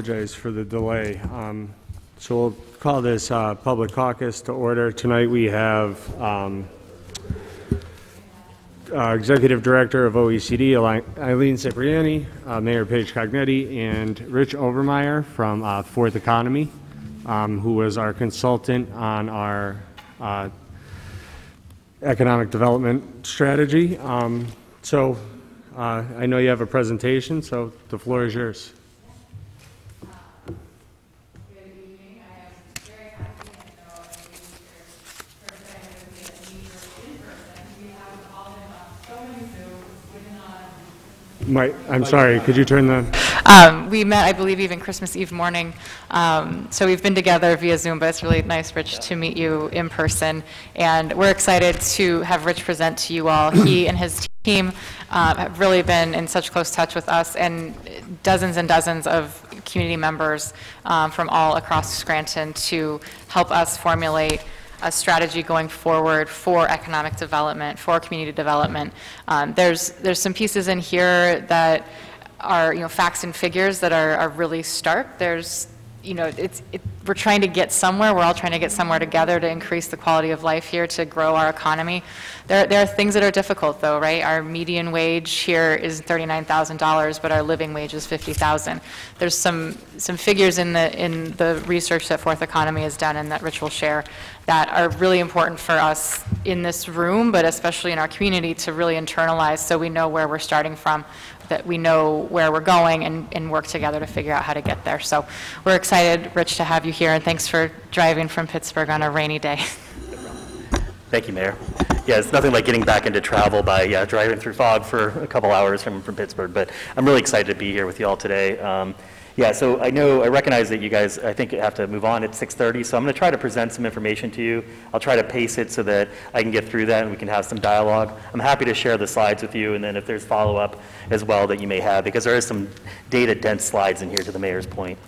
Apologize for the delay. Um, So we'll call this uh, public caucus to order. Tonight we have um, Executive Director of OECD Eileen Cipriani, uh, Mayor Paige Cognetti, and Rich Overmoyer from uh, Fourth Economy, um, who was our consultant on our uh, economic development strategy. Um, So uh, I know you have a presentation, so the floor is yours. I'm sorry, could you turn the, Um, we met, I believe, even Christmas Eve morning. Um, so we've been together via Zoom, but it's really nice, Rich, to meet you in person. And we're excited to have Rich present to you all. He and his team uh, have really been in such close touch with us and dozens and dozens of community members um, from all across Scranton to help us formulate a strategy going forward for economic development, for community development. Um, There's, there's some pieces in here that are, you know, facts and figures that are, are really stark. There's, you know, it's, it, we're trying to get somewhere, we're all trying to get somewhere together to increase the quality of life here, to grow our economy. There, there are things that are difficult, though, right? Our median wage here is $39,000, but our living wage is 50,000. There's some, some figures in the, in the research that Fourth Economy has done and that Rich will share that are really important for us in this room, but especially in our community, to really internalize so we know where we're starting from, that we know where we're going and, and work together to figure out how to get there. So we're excited, Rich, to have you here, and thanks for driving from Pittsburgh on a rainy day. Thank you, Mayor. Yeah, it's nothing like getting back into travel by yeah, driving through fog for a couple hours from, from Pittsburgh, but I'm really excited to be here with you all today. Um, yeah, so I know, I recognize that you guys, I think, have to move on at 6:30, so I'm going to try to present some information to you. I'll try to pace it so that I can get through that and we can have some dialogue. I'm happy to share the slides with you, and then if there's follow-up as well that you may have, because there is some data-dense slides in here to the mayor's point.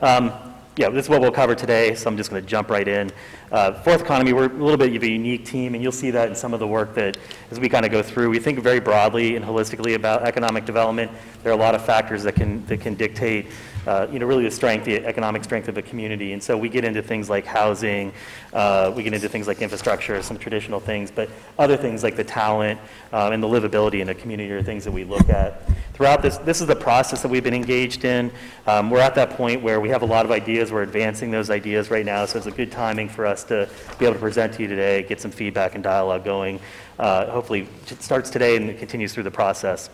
Um, yeah, this is what we'll cover today, so I'm just going to jump right in. Uh, Fourth Economy, we're a little bit of a unique team, and you'll see that in some of the work that, as we kind of go through, we think very broadly and holistically about economic development. There are a lot of factors that can, that can dictate, uh, you know, really the strength, the economic strength of a community. And so we get into things like housing, uh, we get into things like infrastructure, some traditional things, but other things like the talent um, and the livability in a community are things that we look at. Throughout this, this is the process that we've been engaged in. Um, we're at that point where we have a lot of ideas. We're advancing those ideas right now, so it's a good timing for us to be able to present to you today, get some feedback and dialogue going. Uh, hopefully, it starts today and it continues through the process.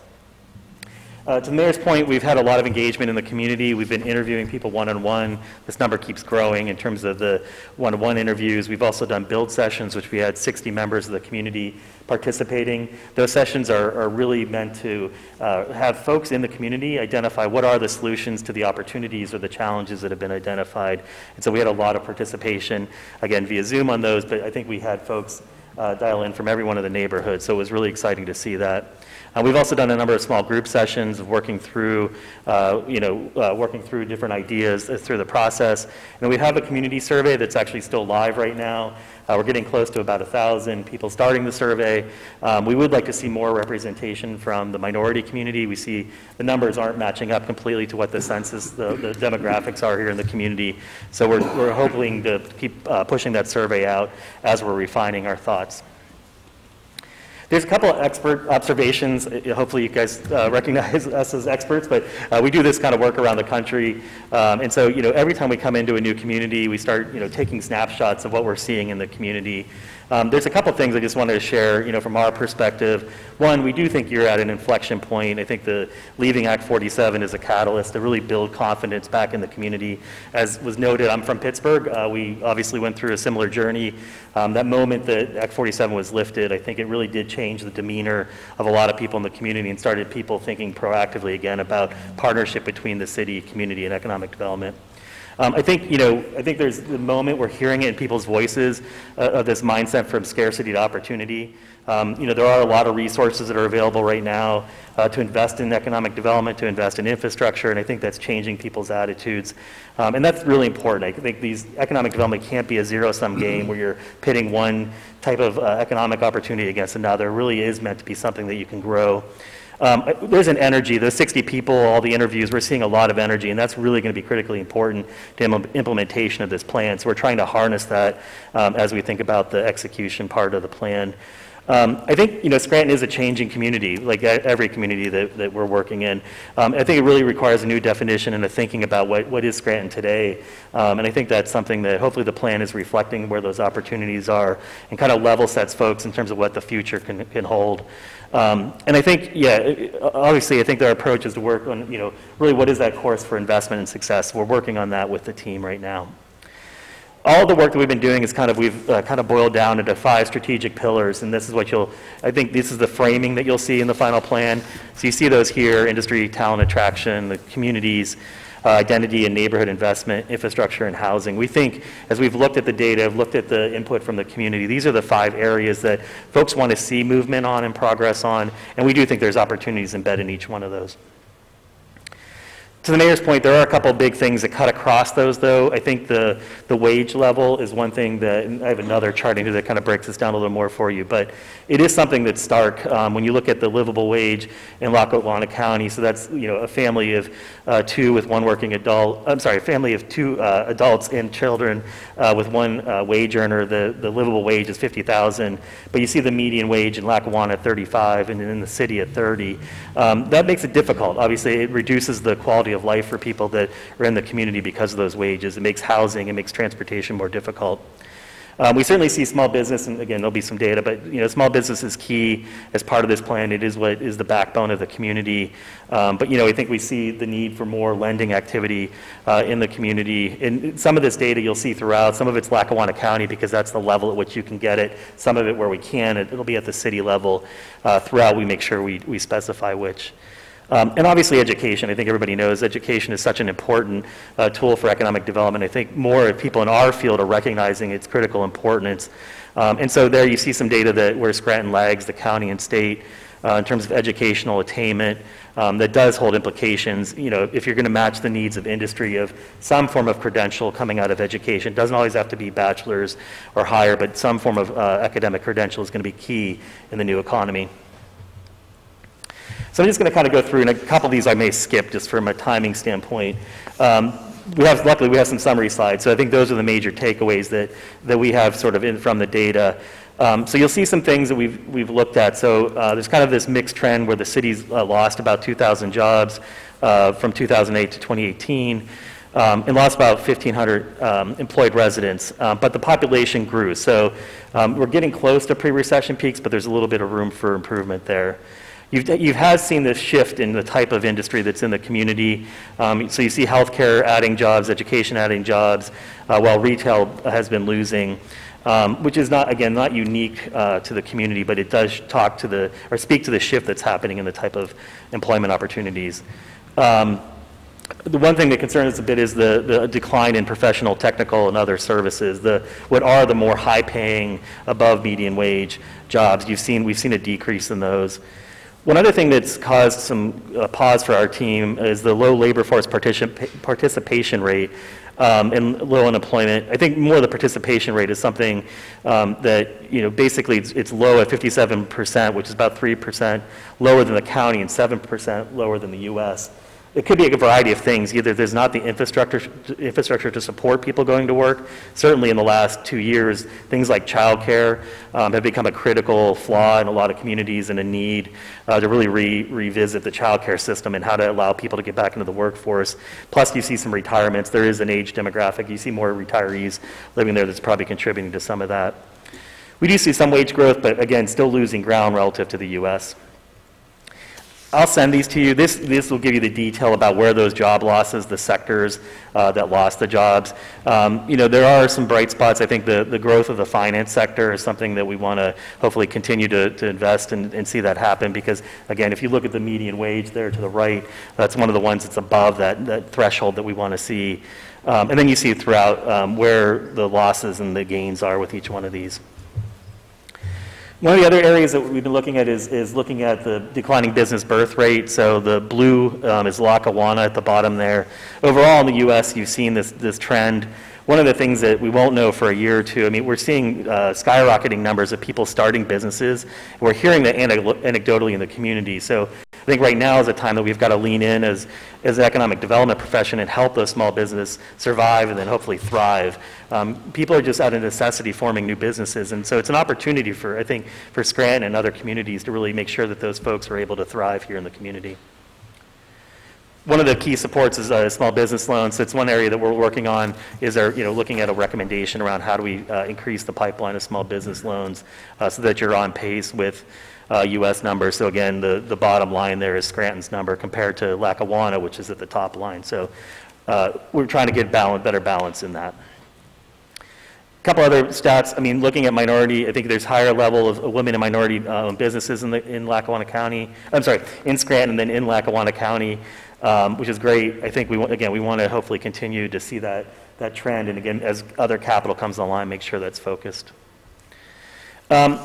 Uh, to the mayor's point, we've had a lot of engagement in the community. We've been interviewing people one-on-one. This number keeps growing in terms of the one-on-one interviews. We've also done build sessions, which we had 60 members of the community participating. Those sessions are, are really meant to uh, have folks in the community identify what are the solutions to the opportunities or the challenges that have been identified. And so we had a lot of participation, again, via Zoom on those, but I think we had folks uh, dial in from every one of the neighborhoods, so it was really exciting to see that. Uh, we've also done a number of small group sessions of working through, uh, you know, uh, working through different ideas uh, through the process. And we have a community survey that's actually still live right now. Uh, we're getting close to about a thousand people starting the survey. Um, we would like to see more representation from the minority community. We see the numbers aren't matching up completely to what the census, the, the demographics are here in the community. So we're, we're hoping to keep uh, pushing that survey out as we're refining our thoughts. There's a couple of expert observations. Hopefully, you guys uh, recognize us as experts, but uh, we do this kind of work around the country. Um, and so, you know, every time we come into a new community, we start, you know, taking snapshots of what we're seeing in the community. Um, there's a couple things I just wanted to share, you know, from our perspective. One, we do think you're at an inflection point. I think the leaving Act 47 is a catalyst to really build confidence back in the community. As was noted, I'm from Pittsburgh. Uh, we obviously went through a similar journey. Um, that moment that Act 47 was lifted, I think it really did change the demeanor of a lot of people in the community and started people thinking proactively again about partnership between the city, community, and economic development. Um, I think, you know, I think there's the moment we're hearing it in people's voices uh, of this mindset from scarcity to opportunity. Um, you know, there are a lot of resources that are available right now uh, to invest in economic development, to invest in infrastructure, and I think that's changing people's attitudes. Um, and that's really important. I think these economic development can't be a zero-sum game where you're pitting one type of uh, economic opportunity against another. It really is meant to be something that you can grow. Um, There's an energy, those 60 people, all the interviews, we're seeing a lot of energy, and that's really going to be critically important to im- implementation of this plan. So we're trying to harness that um, as we think about the execution part of the plan. Um, I think, you know, Scranton is a changing community, like every community that, that we're working in. Um, I think it really requires a new definition and a thinking about what, what is Scranton today. Um, and I think that's something that hopefully the plan is reflecting where those opportunities are and kind of level sets folks in terms of what the future can, can hold. Um, and I think, yeah, obviously, I think their approach is to work on, you know, really what is that course for investment and success. We're working on that with the team right now all the work that we've been doing is kind of, we've uh, kind of boiled down into five strategic pillars, and this is what you'll, I think this is the framing that you'll see in the final plan. So you see those here, industry, talent attraction, the communities, uh, identity and neighborhood investment, infrastructure, and housing. We think, as we've looked at the data, looked at the input from the community, these are the five areas that folks want to see movement on and progress on, and we do think there's opportunities embedded in each one of those. To the mayor's point, there are a couple big things that cut across those, though. I think the, the wage level is one thing that, I have another chart in here that kind of breaks this down a little more for you, but it is something that's stark. Um, When you look at the livable wage in Lackawanna County, so that's, you know, a family of uh, two with one working adult, I'm sorry, a family of two uh, adults and children uh, with one uh, wage earner, the, the livable wage is 50,000, but you see the median wage in Lackawanna at 35 and in the city at 30. Um, That makes it difficult. Obviously, it reduces the quality of life for people that are in the community because of those wages. It makes housing, it makes transportation more difficult. Um, We certainly see small business, and again, there'll be some data, but, you know, small business is key as part of this plan. It is what is the backbone of the community. Um, But, you know, I think we see the need for more lending activity uh, in the community. And some of this data you'll see throughout, some of it's Lackawanna County because that's the level at which you can get it. Some of it where we can, it- it'll be at the city level. Uh, Throughout, we make sure we we specify which. Um, And obviously, education, I think everybody knows, education is such an important uh, tool for economic development. I think more people in our field are recognizing its critical importance. Um, And so there you see some data that where Scranton lags the county and state uh, in terms of educational attainment. um, That does hold implications, you know, if you're going to match the needs of industry of some form of credential coming out of education. Doesn't always have to be bachelor's or higher, but some form of uh, academic credential is going to be key in the new economy. So I'm just going to kind of go through, and a couple of these I may skip just from a timing standpoint. Um, We have, luckily, we have some summary slides, so I think those are the major takeaways that, that we have sort of in, from the data. Um, So you'll see some things that we've, we've looked at. So uh, there's kind of this mixed trend where the city's uh, lost about 2,000 jobs uh, from 2008 to 2018, um, and lost about 1,500 um, employed residents, Uh, but the population grew. So um, we're getting close to pre-recession peaks, but there's a little bit of room for improvement there. You've, you have seen this shift in the type of industry that's in the community. Um, So you see healthcare adding jobs, education adding jobs, uh, while retail has been losing, um, which is not, again, not unique uh, to the community, but it does talk to the, or speak to the shift that's happening in the type of employment opportunities. Um, the one thing that concerns us a bit is the, the decline in professional, technical, and other services. The, what are the more high-paying, above median wage jobs? You've seen, we've seen a decrease in those. One other thing that's caused some uh, pause for our team is the low labor force particip- participation rate um, and low unemployment. I think more the participation rate is something um, that, you know, basically it's, it's low at 57%, which is about 3% lower than the county and 7% lower than the US. It could be a variety of things. Either there's not the infrastructure, infrastructure to support people going to work. Certainly in the last two years, things like childcare um, have become a critical flaw in a lot of communities and a need uh, to really re- revisit the childcare system and how to allow people to get back into the workforce. Plus, you see some retirements. There is an age demographic. You see more retirees living there that's probably contributing to some of that. We do see some wage growth, but again, still losing ground relative to the U.S. I'll send these to you. This, this will give you the detail about where those job losses, the sectors uh, that lost the jobs. Um, You know, there are some bright spots. I think the, the growth of the finance sector is something that we want to hopefully continue to, to invest and, and see that happen because, again, if you look at the median wage there to the right, that's one of the ones that's above that, that threshold that we want to see. Um, And then you see throughout um, where the losses and the gains are with each one of these. One of the other areas that we've been looking at is, is looking at the declining business birth rate. So the blue um, is Lackawanna at the bottom there. Overall in the U.S., you've seen this, this trend. One of the things that we won't know for a year or two, I mean, we're seeing uh, skyrocketing numbers of people starting businesses. We're hearing that anecdotally in the community. So think right now is a time that we've got to lean in as, as an economic development profession and help those small businesses survive and then hopefully thrive. Um, people are just out of necessity forming new businesses, and so it's an opportunity for, I think, for Scranton and other communities to really make sure that those folks are able to thrive here in the community. One of the key supports is uh, small business loans. So it's one area that we're working on is our, you know, looking at a recommendation around how do we uh, increase the pipeline of small business loans uh, so that you're on pace with uh, U.S. numbers. So again, the, the bottom line there is Scranton's number compared to Lackawanna, which is at the top line. So uh, we're trying to get balance, better balance in that. A couple other stats. I mean, looking at minority, I think there's higher level of women and minority uh, businesses in, the, in Lackawanna County. I'm sorry, in Scranton, and then in Lackawanna County um, which is great. I think we, want- again, we want to hopefully continue to see that, that trend, and again, as other capital comes online, make sure that's focused. Um,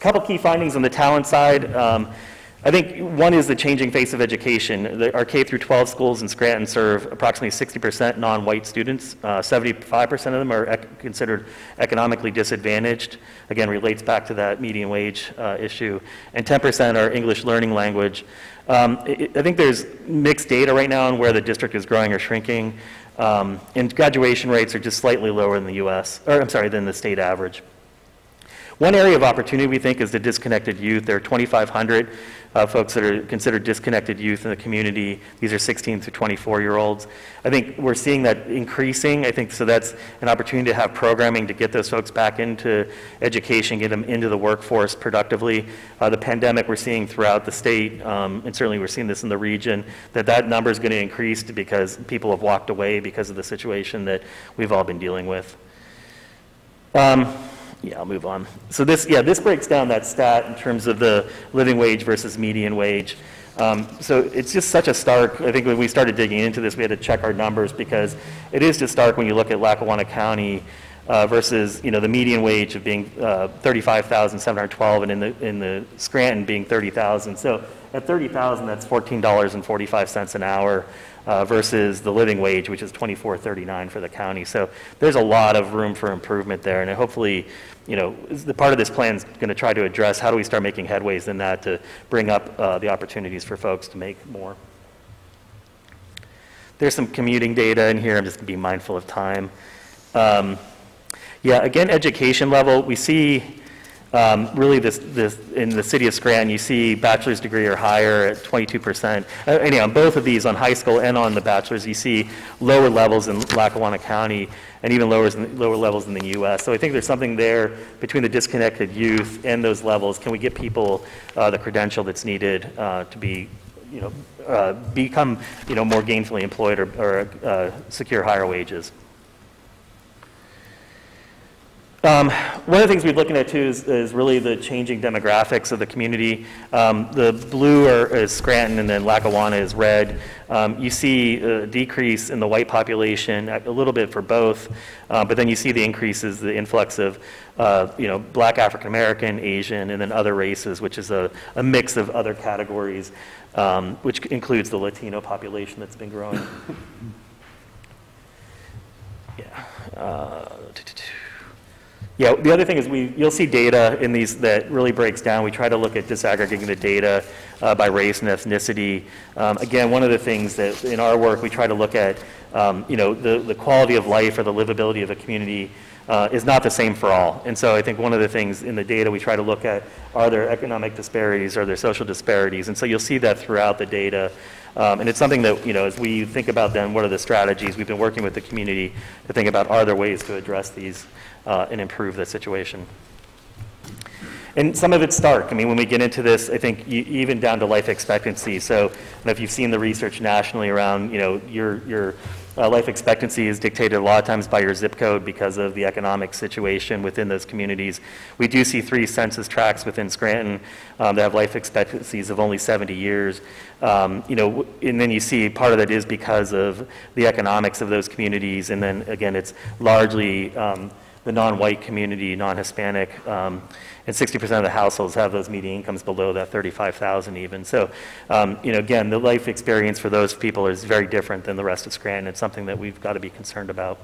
Couple key findings on the talent side. Um, I think one is the changing face of education. The- Our K through 12 schools in Scranton serve approximately 60% non-white students. Uh, 75% of them are ec- considered economically disadvantaged. Again, relates back to that median wage uh, issue. And 10% are English learning language. Um, I I think there's mixed data right now on where the district is growing or shrinking. Um, And graduation rates are just slightly lower than the US, or I'm sorry, than the state average. One area of opportunity, we think, is the disconnected youth. There are 2,500 uh, folks that are considered disconnected youth in the community. These are 16 to 24-year-olds. I think we're seeing that increasing. I think so that's an opportunity to have programming to get those folks back into education, get them into the workforce productively. Uh, the pandemic we're seeing throughout the state, um, and certainly we're seeing this in the region, that that number is going to increase because people have walked away because of the situation that we've all been dealing with. Um, yeah, I'll move on. So this, yeah, this breaks down that stat in terms of the living wage versus median wage. Um, so it's just such a stark, I think when we started digging into this, we had to check our numbers because it is just stark when you look at Lackawanna County uh, versus, you know, the median wage of being uh, 35,712 and in the, in the Scranton being 30,000. So at 30,000, that's $14.45 an hour uh, versus the living wage, which is 24.39 for the county. So there's a lot of room for improvement there, and hopefully, you know, the part of this plan is going to try to address how do we start making headways in that to bring up uh, the opportunities for folks to make more. There's some commuting data in here. I'm just going to be mindful of time. Um, yeah, again, education level, we see um, really this, this, in the city of Scranton, you see bachelor's degree or higher at 22%. Uh, on both of these, on high school and on the bachelor's, you see lower levels in Lackawanna County and even lower, lower levels in the U.S. So I think there's something there between the disconnected youth and those levels. Can we get people uh, the credential that's needed uh, to be, you know, uh, become, you know, more gainfully employed or, or uh, secure higher wages? Um, one of the things we're looking at too is, is, really the changing demographics of the community. Um, the blue are, is Scranton and then Lackawanna is red. Um, you see a decrease in the white population, a little bit for both, uh, but then you see the increases, the influx of uh, you know, black African American, Asian, and then other races, which is a, a mix of other categories, um, which includes the Latino population that's been growing. yeah. Uh, yeah, the other thing is we, you'll see data in these that really breaks down. We try to look at disaggregating the data uh, by race and ethnicity. Um, again, one of the things that in our work we try to look at, um, you know, the, the quality of life or the livability of a community uh, is not the same for all. And so I think one of the things in the data we try to look at are there economic disparities, are there social disparities? And so you'll see that throughout the data. Um, and it's something that, you know, as we think about then what are the strategies, we've been working with the community to think about are there ways to address these uh, and improve the situation. And some of it's stark. I mean, when we get into this, I think you, even down to life expectancy. So, if you've seen the research nationally around, you know, your your uh, life expectancy is dictated a lot of times by your zip code because of the economic situation within those communities. We do see three census tracts within Scranton um, that have life expectancies of only 70 years. Um, you know, and then you see part of that is because of the economics of those communities, and then again, it's largely um, the non-white community, non-Hispanic, um, and 60% of the households have those median incomes below that 35,000 even. So, um, you know, again, the life experience for those people is very different than the rest of Scranton. It's something that we've got to be concerned about.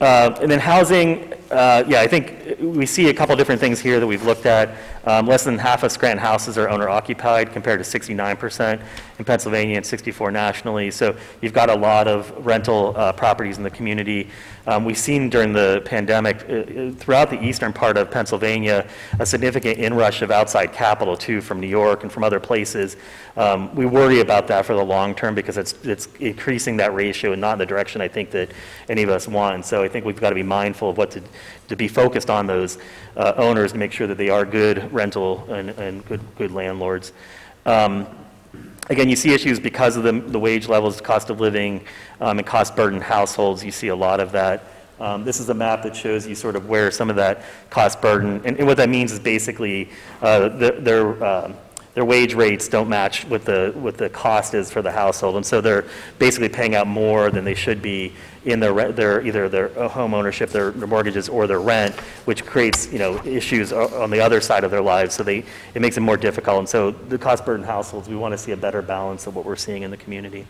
Uh, And then housing, uh, yeah, I think we see a couple different things here that we've looked at. Um, Less than half of Scranton houses are owner occupied compared to 69% in Pennsylvania and 64 nationally. So you've got a lot of rental uh, properties in the community. Um, We've seen during the pandemic, uh, uh, throughout the eastern part of Pennsylvania, a significant inrush of outside capital too, from New York and from other places. Um, We worry about that for the long term because it's, it's increasing that ratio and not in the direction I think that any of us want. And so I think we've got to be mindful of what to, to be focused on those uh, owners to make sure that they are good rental and, and good, good landlords. Um, Again, you see issues because of the, the wage levels, cost of living, um, and cost burden households. You see a lot of that. Um, this is a map that shows you sort of where some of that cost burden, and, and what that means is basically uh, the, their, um their wage rates don't match what the, what the cost is for the household. And so they're basically paying out more than they should be in their, their either their uh, home ownership, their their mortgages, or their rent, which creates, you know, issues on the other side of their lives. So they, it makes it more difficult. And so the cost burden households, we want to see a better balance of what we're seeing in the community.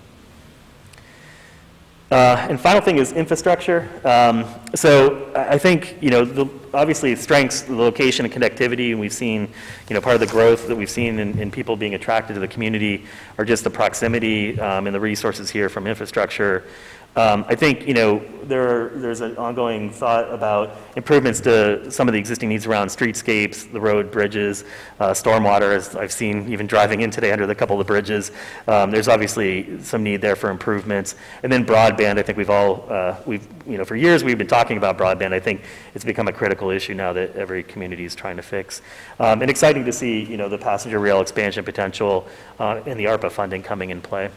Uh, And final thing is infrastructure. Um, So I think, you know, the- obviously strengths, the location and connectivity, and we've seen, you know, part of the growth that we've seen in, in people being attracted to the community are just the proximity um, and the resources here from infrastructure. Um, I think, you know, there, are- there's an ongoing thought about improvements to some of the existing needs around streetscapes, the road, bridges, uh, stormwater, as I've seen even driving in today under the couple of bridges. Um, There's obviously some need there for improvements. And then broadband, I think we've all, uh, we've, you know, for years, we've been talking about broadband. I think it's become a critical issue now that every community is trying to fix. Um, And exciting to see, you know, the passenger rail expansion potential uh, and the ARPA funding coming in play.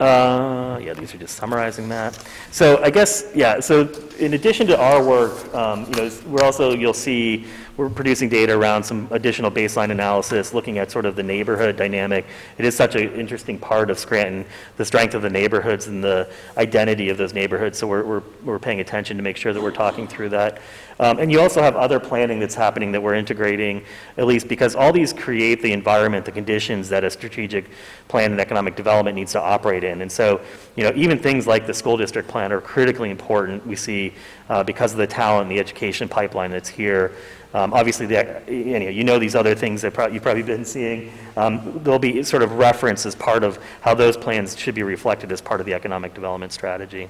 Uh, Yeah, these are just summarizing that. So I guess, yeah, so in addition to our work, um, you know, we're also, you'll see, we're producing data around some additional baseline analysis, looking at sort of the neighborhood dynamic. It is such an interesting part of Scranton, the strength of the neighborhoods and the identity of those neighborhoods. So we're, we're, we're paying attention to make sure that we're talking through that. Um, And you also have other planning that's happening that we're integrating, at least because all these create the environment, the conditions that a strategic plan and economic development needs to operate in. And so, you know, even things like the school district plan are critically important, we see, uh, because of the talent and the education pipeline that's here. Um, Obviously, the, you know, you know these other things that prob- you've probably been seeing. Um, There'll be sort of reference as part of how those plans should be reflected as part of the economic development strategy.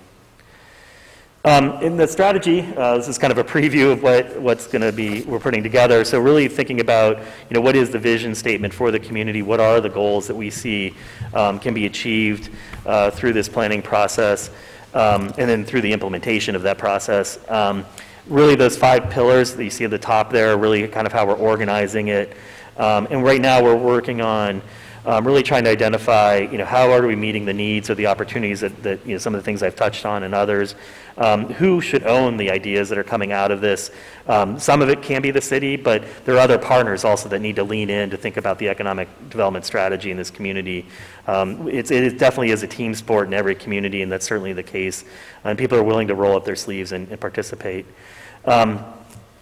Um, In the strategy, uh, this is kind of a preview of what, what's going to be, we're putting together. So really thinking about, you know, what is the vision statement for the community? What are the goals that we see um, can be achieved uh, through this planning process? um, And then through the implementation of that process. Really, those five pillars that you see at the top there are really kind of how we're organizing it. Um, And right now, we're working on um, really trying to identify, you know, how are we meeting the needs or the opportunities that, that, you know, some of the things I've touched on and others. Um, Who should own the ideas that are coming out of this? Um, Some of it can be the city, but there are other partners also that need to lean in to think about the economic development strategy in this community. Um, it definitely is a team sport in every community, and that's certainly the case. And people are willing to roll up their sleeves and and participate. Um,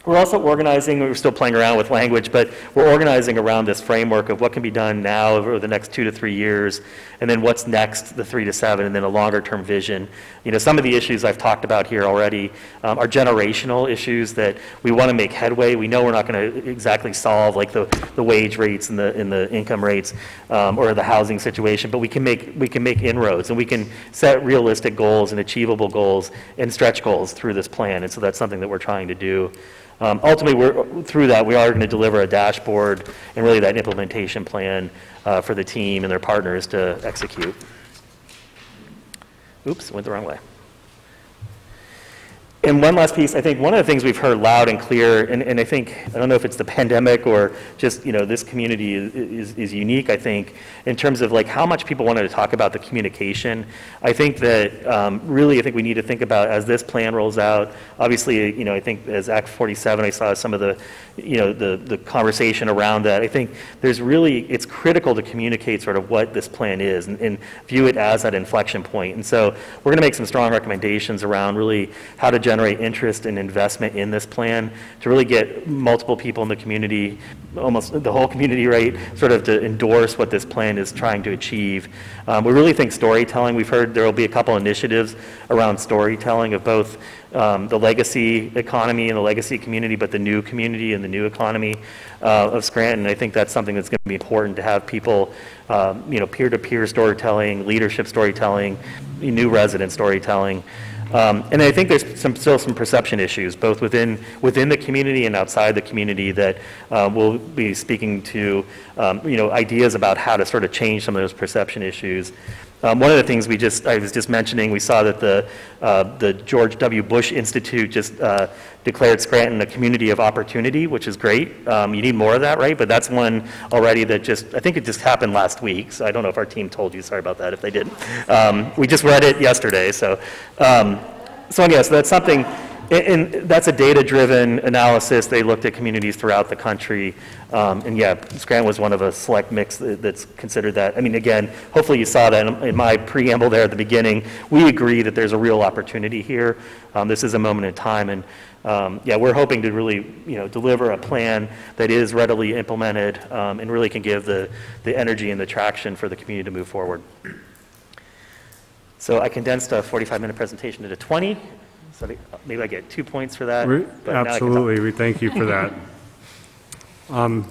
We're also organizing, we're still playing around with language, but we're organizing around this framework of what can be done now over the next two to three years, and then what's next, the three to seven, and then a longer-term vision. You know, some of the issues I've talked about here already um, are generational issues that we want to make headway. We know we're not going to exactly solve, like the, the wage rates and the, and the income rates, um, or the housing situation, but we can make, we can make inroads, and we can set realistic goals and achievable goals and stretch goals through this plan, and so that's something that we're trying to do. Um, Ultimately, we're, through that, we are going to deliver a dashboard and really that implementation plan uh, for the team and their partners to execute. Oops, went the wrong way. And one last piece, I think one of the things we've heard loud and clear, and, and I think, I don't know if it's the pandemic or just, you know, this community is, is, is unique, I think, in terms of like how much people wanted to talk about the communication. I think that um, really, I think we need to think about as this plan rolls out, obviously, you know, I think as Act 47, I saw some of the, you know, the, the conversation around that. I think there's really, it's critical to communicate sort of what this plan is and, and view it as that inflection point. And so we're going to make some strong recommendations around really how to generate interest and investment in this plan, to really get multiple people in the community, almost the whole community, right, sort of to endorse what this plan is trying to achieve. Um, We really think storytelling, we've heard there will be a couple initiatives around storytelling of both um, the legacy economy and the legacy community, but the new community and the new economy uh, of Scranton. I think that's something that's going to be important to have people, um, you know, peer-to-peer storytelling, leadership storytelling, new resident storytelling. Um, And I think there's some, still some perception issues, both within, within the community and outside the community that uh, we'll be speaking to, um, you know, ideas about how to sort of change some of those perception issues. Um, One of the things we just, I was just mentioning, we saw that the, uh, the George W. Bush Institute just uh, declared Scranton a community of opportunity, which is great. Um, You need more of that, right? But that's one already that just, I think it just happened last week, so I don't know if our team told you, sorry about that if they didn't. Um, We just read it yesterday, so, um, so yes, that's something, and- and that's a data-driven analysis. They looked at communities throughout the country. Um, And yeah, Scranton was one of a select mix that- that's considered that. I mean, again, hopefully you saw that in- in my preamble there at the beginning. We agree that there's a real opportunity here. Um, This is a moment in time, and um, yeah, we're hoping to really, you know, deliver a plan that is readily implemented um, and really can give the, the energy and the traction for the community to move forward. So I condensed a 45-minute presentation into 20, so I think maybe I get two points for that. We- but now I can talk- Absolutely, we thank you for that. Um,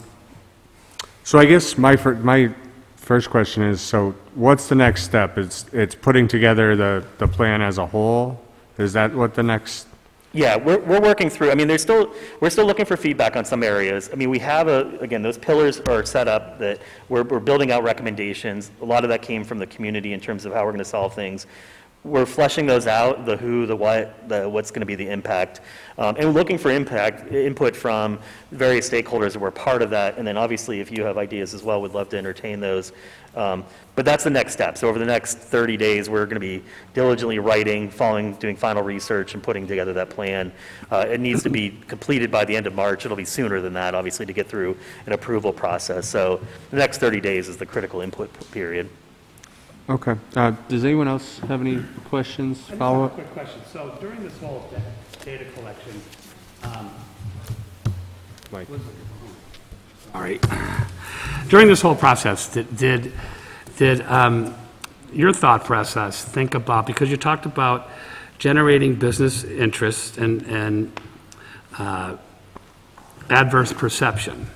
So I guess my, fir- my first question is, so what's the next step? It's, it's putting together the, the plan as a whole? Is that what the next, Yeah, we're, we're working through, I mean, there's still, we're still looking for feedback on some areas. I mean, we have a, again, those pillars are set up that we're, we're building out recommendations. A lot of that came from the community in terms of how we're going to solve things. We're fleshing those out, the who, the what, the, what's going to be the impact. Um, and looking for impact, input from various stakeholders that were part of that. And then obviously, if you have ideas as well, we'd love to entertain those. Um, But that's the next step. So over the next 30 days, we're going to be diligently writing, following, doing final research and putting together that plan. Uh, It needs to be completed by the end of March. It'll be sooner than that, obviously, to get through an approval process. So the next 30 days is the critical input period. Okay. Uh, Does anyone else have any questions, I just have a follow-up? quick question. So during this whole da- data collection, um, Mike. all right, during this whole process, did, did, did um, your thought process think about, because you talked about generating business interest and, and uh, adverse perception.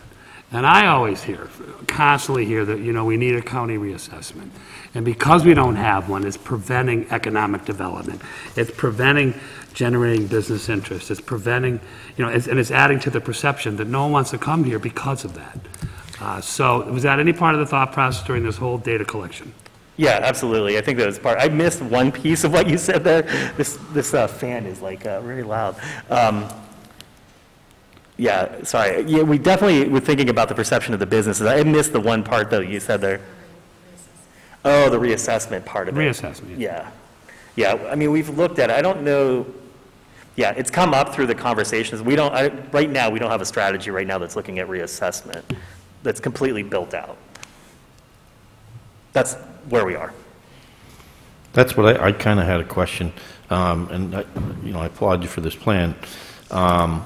And I always hear, constantly hear that, you know, we need a county reassessment. And because we don't have one, it's preventing economic development. It's preventing generating business interest. It's preventing, you know, it's- and it's adding to the perception that no one wants to come here because of that. Uh, So was that any part of the thought process during this whole data collection? Yeah, absolutely. I think that was part, I missed one piece of what you said there. This, this uh, fan is like uh, really loud. Um, Yeah, sorry. Yeah, we definitely were thinking about the perception of the businesses. I missed the one part though you said there. Oh, the reassessment part of it. Reassessment, Yeah. Yeah, I mean, we've looked at it. I don't know, yeah, it's come up through the conversations. We don't, I, right now, we don't have a strategy right now that's looking at reassessment that's completely built out. That's where we are. That's what I, I kind of had a question, um, and I, you know, I applaud you for this plan. Um,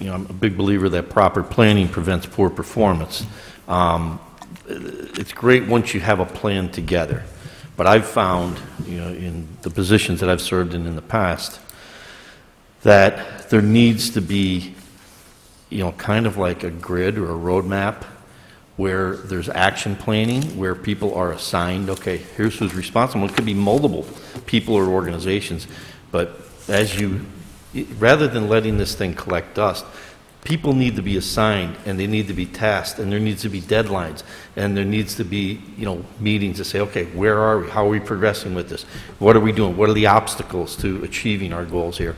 you know, I'm a big believer that proper planning prevents poor performance. Um, it's great once you have a plan together, but I've found, you know, in the positions that I've served in in the past, that there needs to be, you know, kind of like a grid or a roadmap where there's action planning, where people are assigned, okay, here's who's responsible. It could be multiple people or organizations, but as you, rather than letting this thing collect dust, people need to be assigned, and they need to be tasked, and there needs to be deadlines, and there needs to be, you know, meetings to say, okay, where are we? How are we progressing with this? What are we doing? What are the obstacles to achieving our goals here?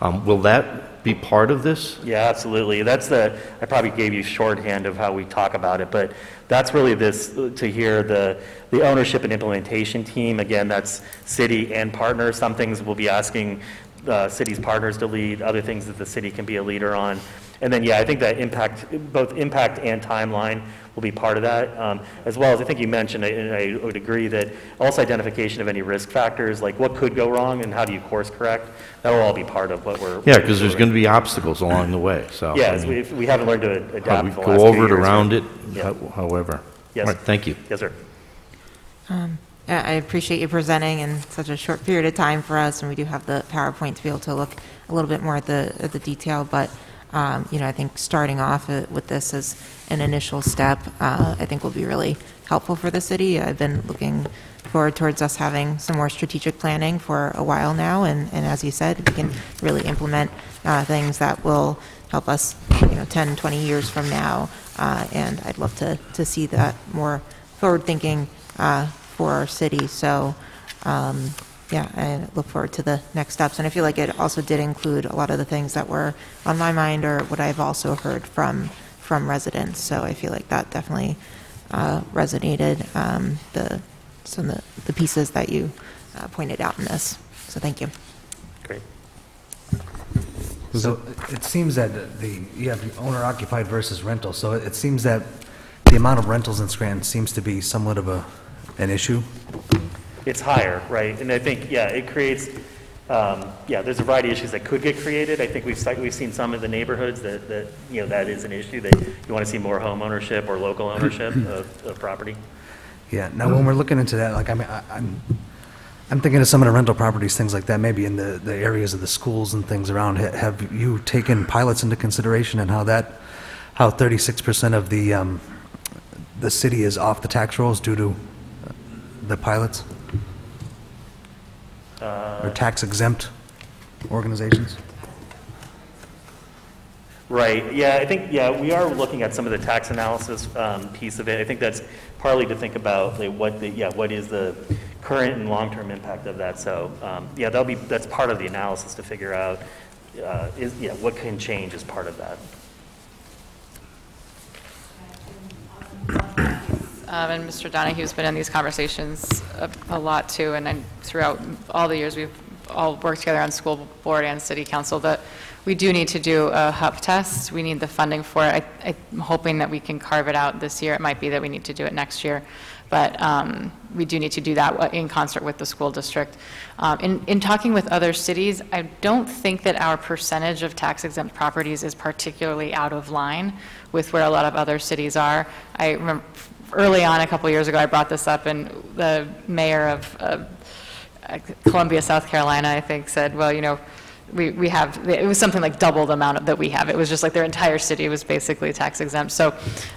Um, Will that be part of this? Yeah, absolutely. That's the, I probably gave you shorthand of how we talk about it, but that's really this, to hear the, the ownership and implementation team. Again, that's city and partners. Some things we'll be asking the city's partners to lead, other things that the city can be a leader on. And then, yeah, I think that impact, both impact and timeline will will be part of that, um, as well as, I think you mentioned, and I would agree, that also identification of any risk factors, like what could go wrong and how do you course correct, that will all be part of what we're. Yeah, because there's going to be obstacles along the way, so. Yeah, I mean, we, we haven't learned to How adapt we the go last few over it, years, around right? it, Yeah. however. Yes. All right, thank you. Yes, sir. I I appreciate you presenting in such a short period of time for us, and we do have the PowerPoint to be able to look a little bit more at the, at the detail, but, um, you know, I think starting off uh, with this as an initial step, uh, I think will be really helpful for the city. I've been looking forward towards us having some more strategic planning for a while now, and, and as you said, we can really implement uh, things that will help us, you know, 10, 20 years from now, uh, and I'd love to, to see that more forward-thinking uh, for our city. So, um, yeah, I look forward to the next steps. And I feel like it also did include a lot of the things that were on my mind or what I've also heard from, from residents. So I feel like that definitely uh, resonated, um, the, some of the- the pieces that you uh, pointed out in this. So thank you. Great. So it seems that the, you have owner occupied versus rental, so it seems that the amount of rentals in Scranton seems to be somewhat of a, an issue. It's higher, right? And I think, yeah, it creates, um, yeah, there's a variety of issues that could get created. I think we've, si- we've seen some of the neighborhoods that, that, you know, that is an issue, that you want to see more home ownership or local ownership of, of property. Yeah, now when we're looking into that, like, I mean, I- I'm, I'm thinking of some of the rental properties, things like that, maybe in the, the areas of the schools and things around. Ha- Have you taken pilots into consideration and how that, how 36% of the, um, the city is off the tax rolls due to the pilots? Or tax exempt organizations? Right, yeah, I think, yeah, we are looking at some of the tax analysis um, piece of it. I think that's partly to think about, like, what the, yeah, what is the current and long-term impact of that? So, um, yeah, that'll be, that's part of the analysis to figure out, uh, is, yeah, what can change as part of that. Um, And Mr. Donahue's been in these conversations a- a lot too, and throughout all the years, we've all worked together on school board and city council, that we do need to do a HUP test. We need the funding for it. I- I'm hoping that we can carve it out this year. It might be that we need to do it next year. But um, we do need to do that in concert with the school district. Um, In, in talking with other cities, I don't think that our percentage of tax exempt properties is particularly out of line with where a lot of other cities are. I remember early on, a couple years ago, I brought this up, and the mayor of uh, Columbia, South Carolina, I think, said, well, you know, we, we have, it was something like double the amount that we have. It was just like their entire city was basically tax exempt. So uh,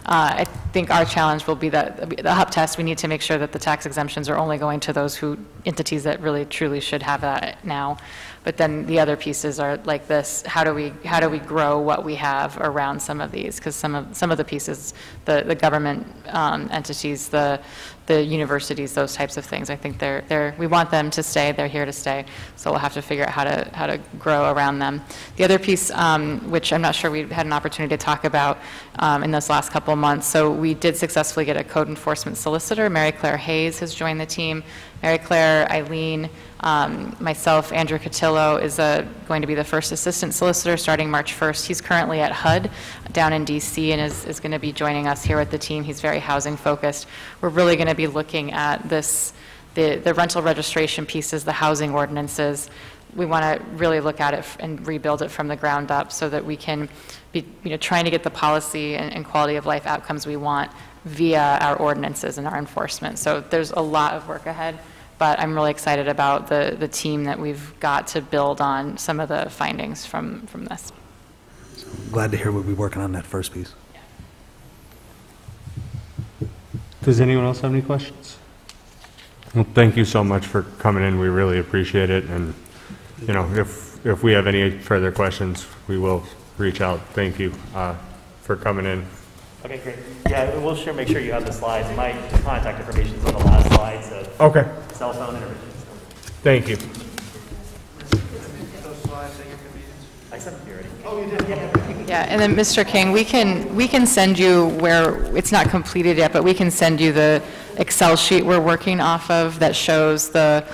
I think our challenge will be that, the HUP test, we need to make sure that the tax exemptions are only going to those who, entities that really truly should have that now. But then the other pieces are like this, how do we, how do we grow what we have around some of these? Because some of, some of the pieces, the, the government um, entities, the, the universities, those types of things, I think they're, they're, we want them to stay, they're here to stay. So we'll have to figure out how to, how to grow around them. The other piece, um, which I'm not sure we've had an opportunity to talk about um, in this last couple months, so we did successfully get a code enforcement solicitor. Mary Claire Hayes has joined the team. Mary Claire, Eileen, um, myself, Andrew Cotillo is uh, going to be the first assistant solicitor starting March 1st. He's currently at HUD down in DC and is, is going to be joining us here with the team. He's very housing focused. We're really going to be looking at this, the, the rental registration pieces, the housing ordinances. We want to really look at it and rebuild it from the ground up so that we can be, you know, trying to get the policy and, and quality of life outcomes we want via our ordinances and our enforcement. So there's a lot of work ahead but I'm really excited about the, the team that we've got to build on some of the findings from, from this. Glad to hear we'll be working on that first piece. Does anyone else have any questions? Well, thank you so much for coming in. We really appreciate it. And, you know, if, if we have any further questions, we will reach out. Thank you uh, for coming in. Okay, great. Yeah, we'll sure, make sure you have the slides. My contact information is on the last slide, so Okay, cell phone and everything. so. thank you. I sent them to you already. Oh, you did? Yeah. Yeah, and then, Mr. King, we can, we can send you where, it's not completed yet, but we can send you the Excel sheet we're working off of that shows the,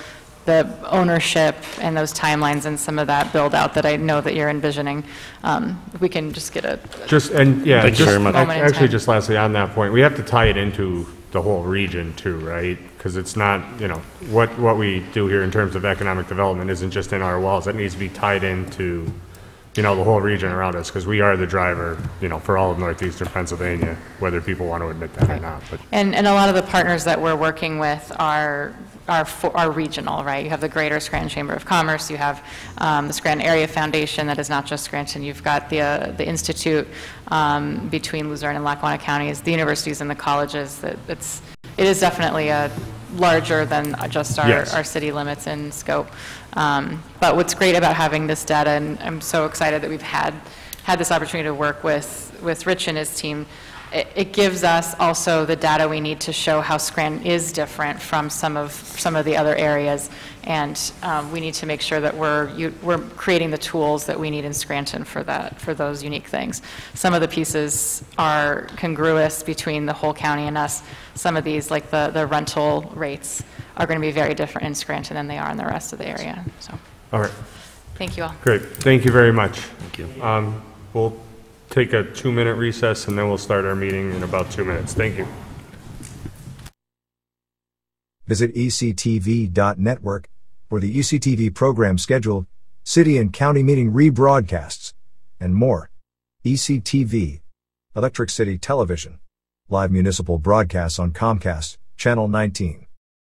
the ownership and those timelines and some of that build-out that I know that you're envisioning. Um, If we can just get a, Just, and, yeah, Thank you just, very much. Moment in actually, time. just lastly, on that point, we have to tie it into the whole region too, right? Because it's not, you know, what, what we do here in terms of economic development isn't just in our walls. It needs to be tied into, you know, the whole region around us, because we are the driver, you know, for all of northeastern Pennsylvania, whether people want to admit that or not, but. And, and a lot of the partners that we're working with are, are, fo- are regional, right? You have the Greater Scranton Chamber of Commerce, you have um, the Scranton Area Foundation, that is not just Scranton, you've got the, uh, the institute um, between Luzerne and Lackawanna counties, the universities and the colleges, that it's, it is definitely a larger than just our, Yes. our city limits in scope. Um, But what's great about having this data, and I'm so excited that we've had, had this opportunity to work with, with Rich and his team, it, it gives us also the data we need to show how Scranton is different from some of, some of the other areas. And um, we need to make sure that we're, you- we're creating the tools that we need in Scranton for that, for those unique things. Some of the pieces are congruous between the whole county and us. Some of these, like the, the rental rates, are going to be very different in Scranton than they are in the rest of the area. So, All right, thank you all. great. Thank you very much. Thank you. Um, we'll take a two-minute recess, and then we'll start our meeting in about two minutes. Thank you. Visit ectv.network for the ECTV program schedule, city and county meeting rebroadcasts, and more. ECTV, Electric City Television, live municipal broadcasts on Comcast, Channel 19.